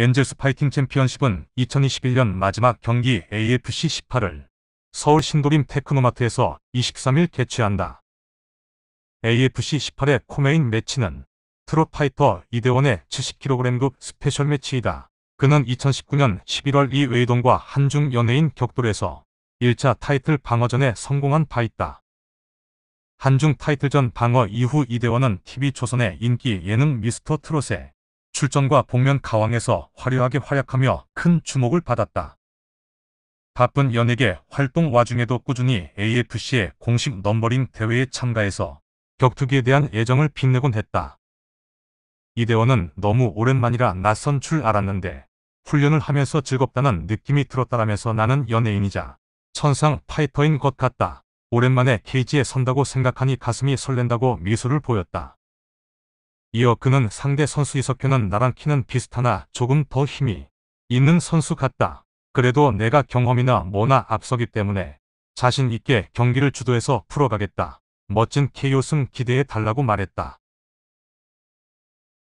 엔젤스 파이팅 챔피언십은 2021년 마지막 경기 AFC 18을 서울 신도림 테크노마트에서 23일 개최한다. AFC 18의 co-main 매치는 트롯 파이터 이대원의 70kg급 스페셜 매치이다. 그는 2019년 11월 이 웨이동과 한중 연예인 격돌에서 1차 타이틀 방어전에 성공한 바 있다. 한중 타이틀전 방어 이후 이대원은 TV조선의 인기 예능 미스터 트롯에 출전과 복면 가왕에서 화려하게 활약하며 큰 주목을 받았다. 바쁜 연예계 활동 와중에도 꾸준히 AFC의 공식 numbering 대회에 참가해서 격투기에 대한 애정을 빛내곤 했다. 이대원은 너무 오랜만이라 낯선 줄 알았는데 훈련을 하면서 즐겁다는 느낌이 들었다라면서 나는 연예인이자 천상 파이터인 것 같다. 오랜만에 케이지에 선다고 생각하니 가슴이 설렌다고 미소를 보였다. 이어 그는 상대 선수 이석현은 나랑 키는 비슷하나 조금 더 힘이 있는 선수 같다. 그래도 내가 경험이나 뭐나 앞서기 때문에 자신 있게 경기를 주도해서 풀어가겠다. 멋진 KO 승 기대해 달라고 말했다.